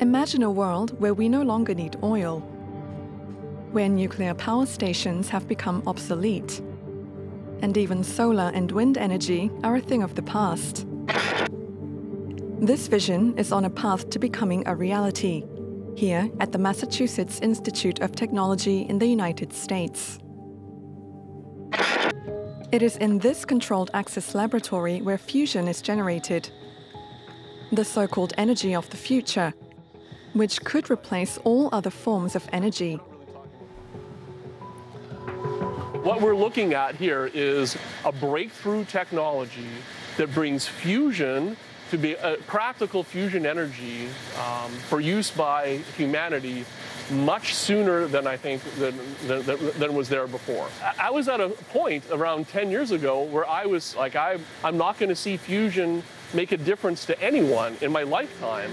Imagine a world where we no longer need oil, where nuclear power stations have become obsolete, and even solar and wind energy are a thing of the past. This vision is on a path to becoming a reality, here at the Massachusetts Institute of Technology in the United States. It is in this controlled access laboratory where fusion is generated, the so-called energy of the future, which could replace all other forms of energy. What we're looking at here is a breakthrough technology that brings fusion to be a practical fusion energy um, for use by humanity much sooner than I think than, than, than, was there before. I was at a point around 10 years ago where I was like, I, I'm not going to see fusion make a difference to anyone in my lifetime.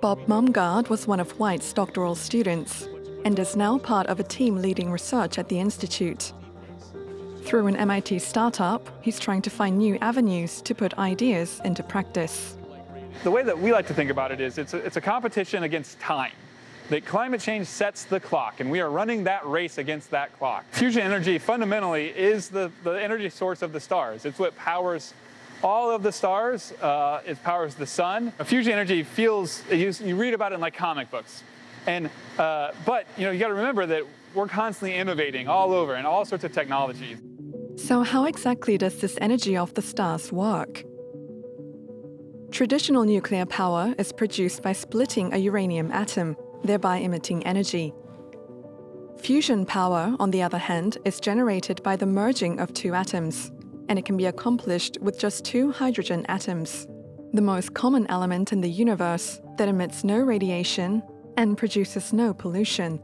Bob Mumgaard was one of Whyte's doctoral students and is now part of a team leading research at the Institute. Through an MIT startup, he's trying to find new avenues to put ideas into practice. The way that we like to think about it is it's a, it's a competition against time. That climate change sets the clock, and we are running that race against that clock. Fusion energy fundamentally is the, the energy source of the stars. It's what powers all of the stars. Uh, it powers the sun. Fusion energy feels, you, you read about it in like comic books. And, uh, but you know, you got to remember that we're constantly innovating all over and all sorts of technologies. So how exactly does this energy of the stars work? Traditional nuclear power is produced by splitting a uranium atom, thereby emitting energy. Fusion power, on the other hand, is generated by the merging of two atoms, and it can be accomplished with just two hydrogen atoms, the most common element in the universe that emits no radiation and produces no pollution.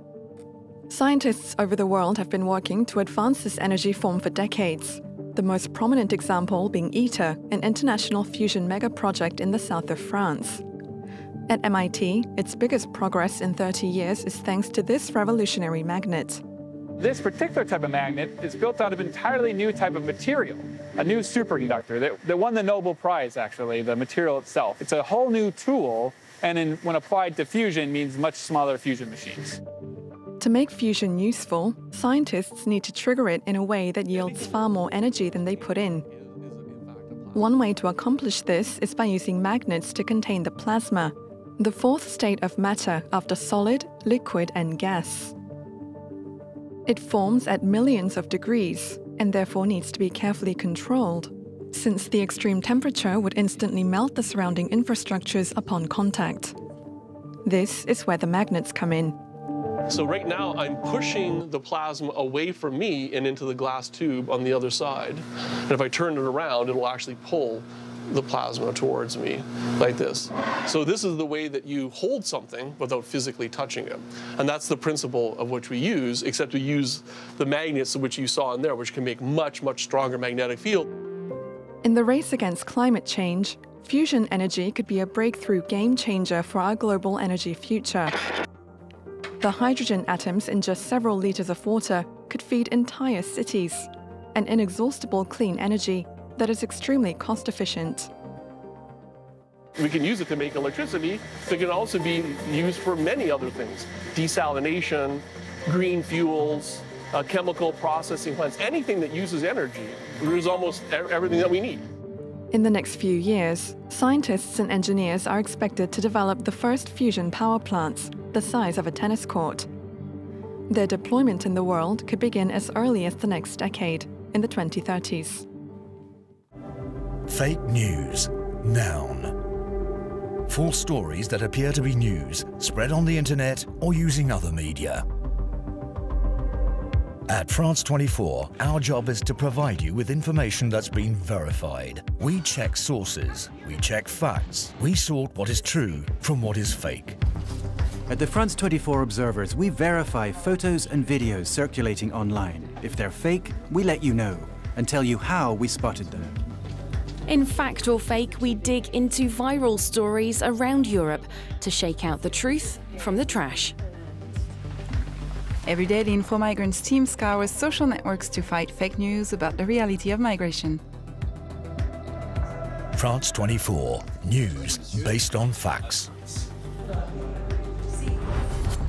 Scientists over the world have been working to advance this energy form for decades, the most prominent example being ITER, an international fusion mega project in the south of France. At MIT, its biggest progress in 30 years is thanks to this revolutionary magnet. This particular type of magnet is built out of an entirely new type of material, a new superconductor that, that won the Nobel Prize, actually, the material itself. It's a whole new tool, and in, when applied to fusion, means much smaller fusion machines. To make fusion useful, scientists need to trigger it in a way that yields far more energy than they put in. One way to accomplish this is by using magnets to contain the plasma, the fourth state of matter after solid, liquid and gas. It forms at millions of degrees and therefore needs to be carefully controlled, since the extreme temperature would instantly melt the surrounding infrastructures upon contact. This is where the magnets come in. So right now I'm pushing the plasma away from me and into the glass tube on the other side. And if I turn it around, it'll actually pull the plasma towards me like this. So this is the way that you hold something without physically touching it. And that's the principle of which we use, except we use the magnets which you saw in there, which can make much, much stronger magnetic field. In the race against climate change, fusion energy could be a breakthrough game changer for our global energy future. The hydrogen atoms in just several liters of water could feed entire cities, an inexhaustible clean energy that is extremely cost efficient. We can use it to make electricity, but it can also be used for many other things. Desalination, green fuels, uh, chemical processing plants, anything that uses energy. There's almost everything that we need. In the next few years, scientists and engineers are expected to develop the first fusion power plants, the size of a tennis court. Their deployment in the world could begin as early as the next decade, in the 2030s. Fake news. Noun. False stories that appear to be news, spread on the internet or using other media. At France 24, our job is to provide you with information that's been verified. We check sources, we check facts, we sort what is true from what is fake. At the France 24 Observers, we verify photos and videos circulating online. If they're fake, we let you know and tell you how we spotted them. In Fact or Fake, we dig into viral stories around Europe to shake out the truth from the trash. Every day, the Info Migrants team scours social networks to fight fake news about the reality of migration. France 24, news based on facts.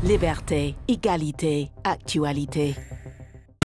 Liberté, égalité, actualité.